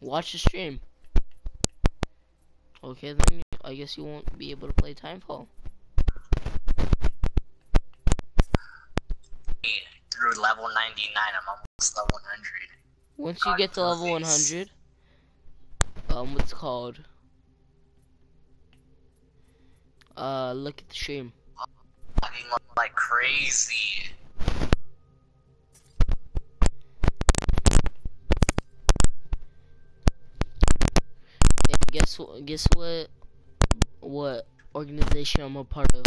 Watch the stream. Okay, then I guess you won't be able to play Titanfall. Through level 99, I'm almost level 100. Once you get to level 100, um, what's called? Uh, look at the stream. Like crazy. And guess what? Guess what? What organization I'm a part of?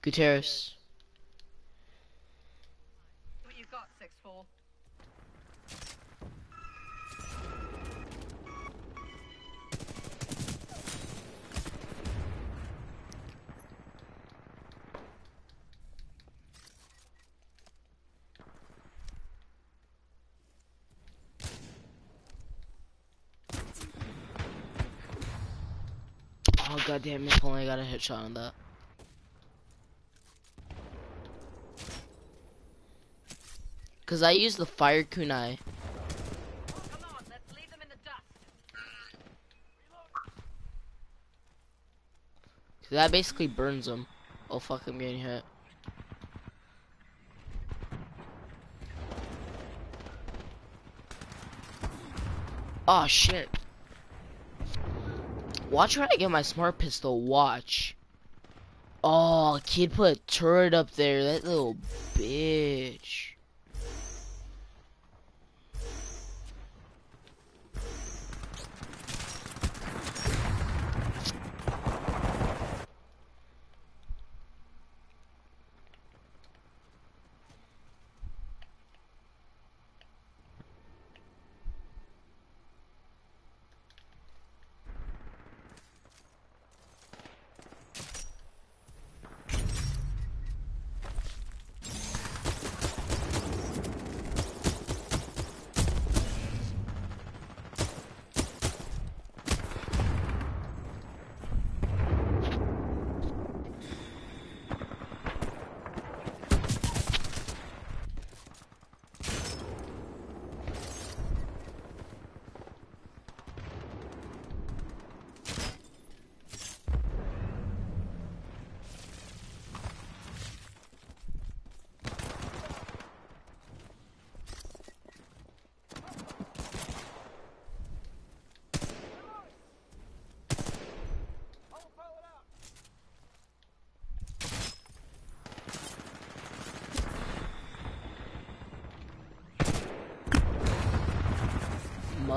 Gutierrez. What you got, six four? Oh goddamn! it, only I got a headshot on that. Cause I use the fire kunai. That basically burns them. Oh fuck! I'm getting hit. Oh shit! Watch when I get my smart pistol. Watch. Oh, kid put a turret up there. That little bitch.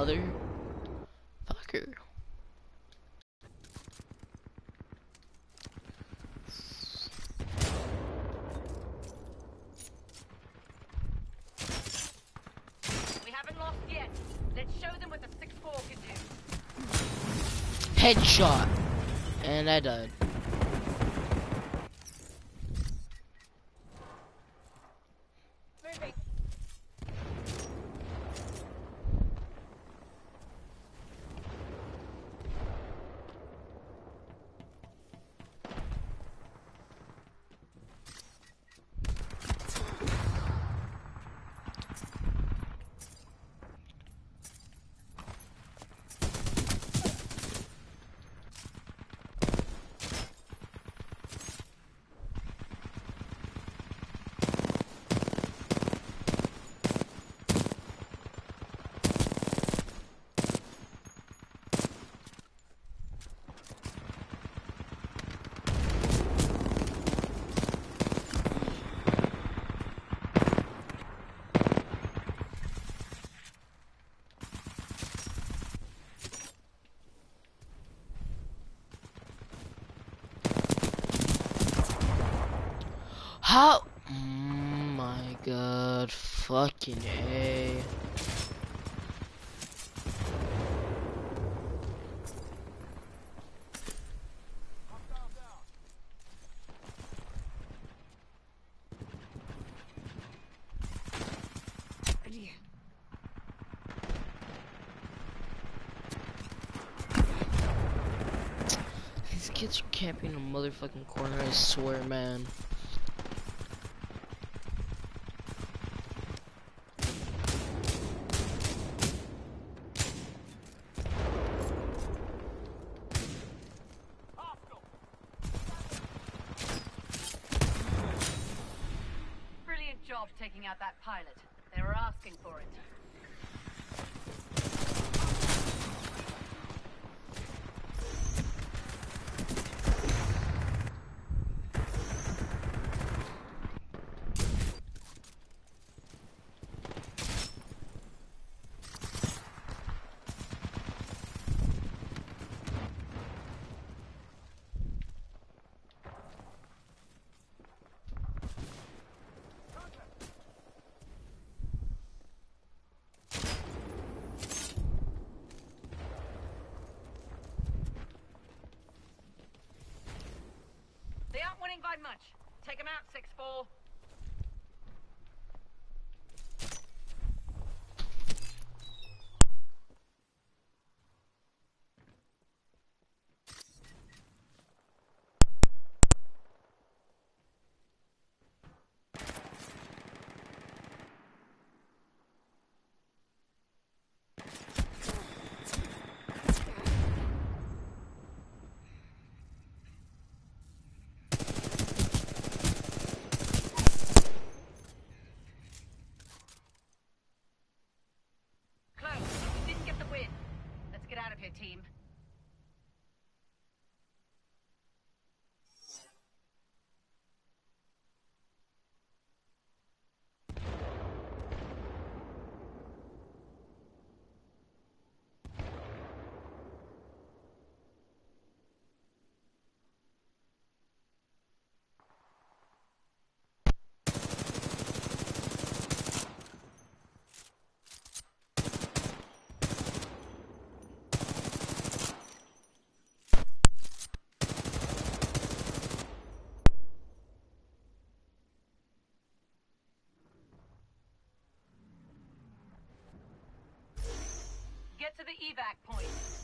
Mother. Fucker. We haven't lost yet. Let's show them what the six four can do. Headshot. And I died. Moving. How? Mm, my god, fucking hey. These kids are camping in a motherfucking corner, I swear, man. Taking out that pilot. They were asking for it. By much. Take him out, 6-4. Close. We didn't get the win. Let's get out of here, team. Get to the evac point.